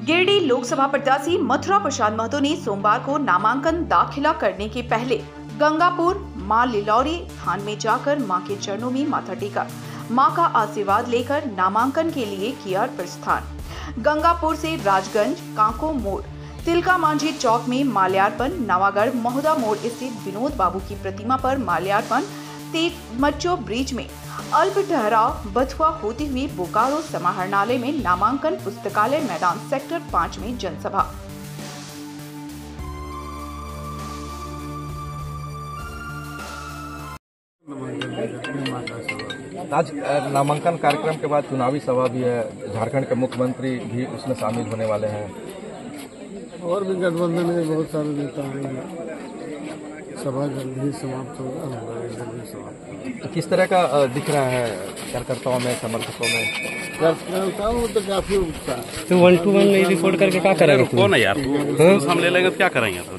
गिरडी लोकसभा प्रत्याशी मथुरा प्रसाद महतो ने सोमवार को नामांकन दाखिला करने के पहले गंगापुर, माँ लिलौरी थान में जाकर माँ के चरणों में माथा टेका। माँ का आशीर्वाद लेकर नामांकन के लिए किया प्रस्थान। गंगापुर से राजगंज, कांको मोड़, तिलका मांझी चौक में माल्यार्पण, नवागढ़, महोदा मोड़ स्थित विनोद बाबू की प्रतिमा पर माल्यार्पण, तेज मच्चो ब्रिज में अल्प ठहराव बथुआ होती हुई बोकारो समाहरणालय में नामांकन पुस्तकालय मैदान सेक्टर पाँच में जनसभा। आज नामांकन कार्यक्रम के बाद चुनावी सभा भी है। झारखंड के मुख्यमंत्री भी उसमें शामिल होने वाले हैं। और भी गठबंधन के बहुत सारे नेता आएँगे सभा जल्द ही समाप्त होगा। ही तो किस तरह का दिख रहा है कार्यकर्ताओं में समर्थकों में? कार्यकर्ताओं तो काफ़ी उत्साह तो वन टू वन में रिपोर्ट करके क्या करेंगे कौन है यार? हम ले लेंगे तो क्या करेंगे तो